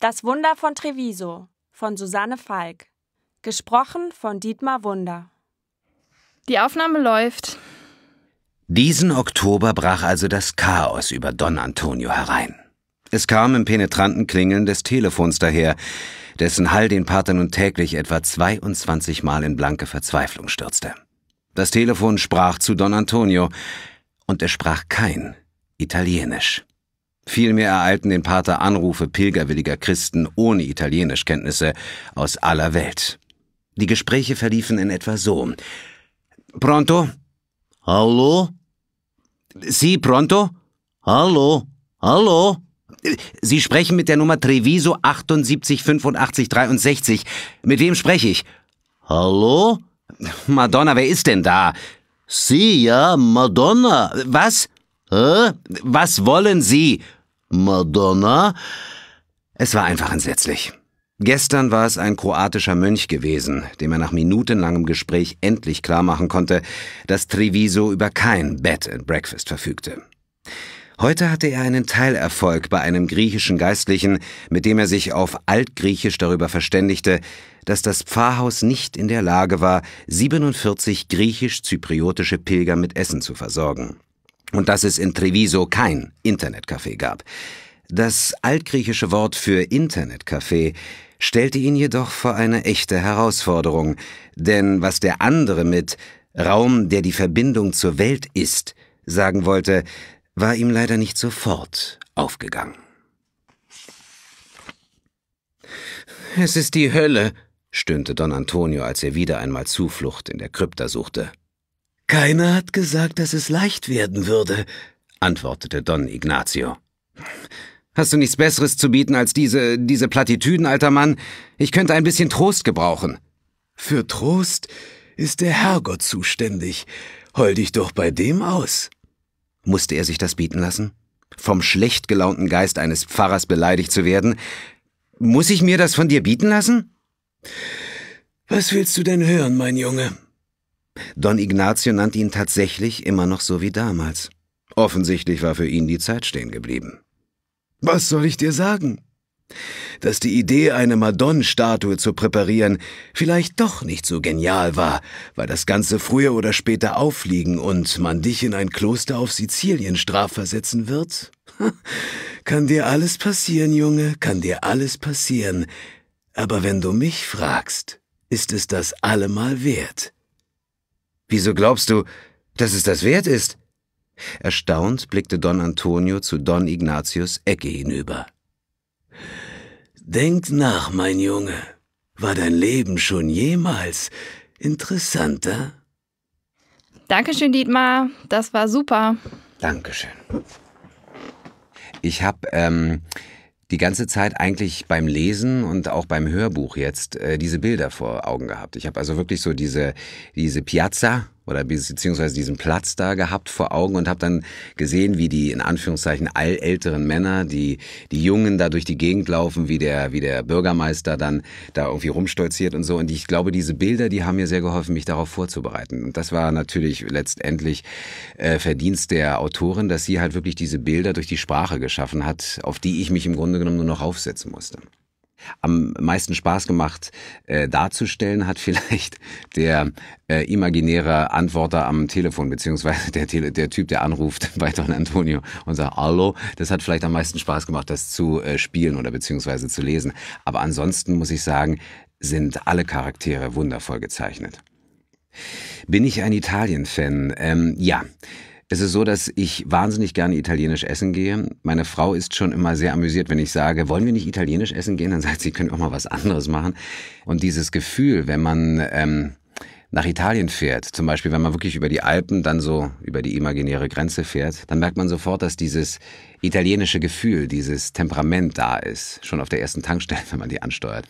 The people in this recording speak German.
Das Wunder von Treviso von Susanne Falk. Gesprochen von Dietmar Wunder. Die Aufnahme läuft. Diesen Oktober brach also das Chaos über Don Antonio herein. Es kam im penetranten Klingeln des Telefons daher, dessen Hall den Pater nun täglich etwa 22 Mal in blanke Verzweiflung stürzte. Das Telefon sprach zu Don Antonio, und er sprach kein Italienisch. Vielmehr ereilten den Pater Anrufe pilgerwilliger Christen ohne Italienischkenntnisse aus aller Welt. Die Gespräche verliefen in etwa so. Pronto? Hallo? Sie pronto? Hallo? Hallo? Sie sprechen mit der Nummer Treviso 78 85 63. Mit wem spreche ich? Hallo? Madonna, wer ist denn da? Sie, ja, Madonna. Was? Hä? Was wollen Sie? Madonna? Es war einfach entsetzlich. Gestern war es ein kroatischer Mönch gewesen, dem er nach minutenlangem Gespräch endlich klarmachen konnte, dass Treviso über kein Bed and Breakfast verfügte. Heute hatte er einen Teilerfolg bei einem griechischen Geistlichen, mit dem er sich auf Altgriechisch darüber verständigte, dass das Pfarrhaus nicht in der Lage war, 47 griechisch-zypriotische Pilger mit Essen zu versorgen. Und dass es in Treviso kein Internetcafé gab. Das altgriechische Wort für Internetcafé stellte ihn jedoch vor eine echte Herausforderung, denn was der andere mit Raum, der die Verbindung zur Welt ist, sagen wollte, war ihm leider nicht sofort aufgegangen. Es ist die Hölle, stöhnte Don Antonio, als er wieder einmal Zuflucht in der Krypta suchte. Keiner hat gesagt, dass es leicht werden würde, antwortete Don Ignazio. Hast du nichts Besseres zu bieten als diese, diese Plattitüden, alter Mann? Ich könnte ein bisschen Trost gebrauchen. Für Trost ist der Herrgott zuständig. Heul dich doch bei dem aus. Musste er sich das bieten lassen? Vom schlecht gelaunten Geist eines Pfarrers beleidigt zu werden? Muss ich mir das von dir bieten lassen? Was willst du denn hören, mein Junge? Don Ignazio nannte ihn tatsächlich immer noch so wie damals. Offensichtlich war für ihn die Zeit stehen geblieben. Was soll ich dir sagen? dass die Idee, eine Madonnenstatue zu präparieren, vielleicht doch nicht so genial war, weil das Ganze früher oder später auffliegen und man dich in ein Kloster auf Sizilien strafversetzen wird? Kann dir alles passieren, Junge, kann dir alles passieren. Aber wenn du mich fragst, ist es das allemal wert. Wieso glaubst du, dass es das wert ist? Erstaunt blickte Don Antonio zu Don Ignatius Ecke hinüber. Denk nach, mein Junge. War dein Leben schon jemals interessanter? Dankeschön, Dietmar. Das war super. Dankeschön. Ich habe ähm, die ganze Zeit eigentlich beim Lesen und auch beim Hörbuch jetzt äh, diese Bilder vor Augen gehabt. Ich habe also wirklich so diese, diese Piazza oder beziehungsweise diesen Platz da gehabt vor Augen und habe dann gesehen, wie die in Anführungszeichen allälteren Männer, die die Jungen da durch die Gegend laufen, wie der wie der Bürgermeister dann da irgendwie rumstolziert und so. Und ich glaube, diese Bilder, die haben mir sehr geholfen, mich darauf vorzubereiten. Und das war natürlich letztendlich äh, Verdienst der Autorin, dass sie halt wirklich diese Bilder durch die Sprache geschaffen hat, auf die ich mich im Grunde genommen nur noch aufsetzen musste am meisten Spaß gemacht äh, darzustellen, hat vielleicht der äh, imaginäre Antworter am Telefon, beziehungsweise der, Tele der Typ, der anruft bei Don Antonio und sagt Hallo. Das hat vielleicht am meisten Spaß gemacht, das zu äh, spielen oder beziehungsweise zu lesen. Aber ansonsten muss ich sagen, sind alle Charaktere wundervoll gezeichnet. Bin ich ein Italien-Fan? Ähm, ja. Es ist so, dass ich wahnsinnig gerne italienisch essen gehe. Meine Frau ist schon immer sehr amüsiert, wenn ich sage, wollen wir nicht italienisch essen gehen? Dann sagt sie, können auch mal was anderes machen. Und dieses Gefühl, wenn man ähm, nach Italien fährt, zum Beispiel wenn man wirklich über die Alpen dann so über die imaginäre Grenze fährt, dann merkt man sofort, dass dieses italienische Gefühl, dieses Temperament da ist, schon auf der ersten Tankstelle, wenn man die ansteuert.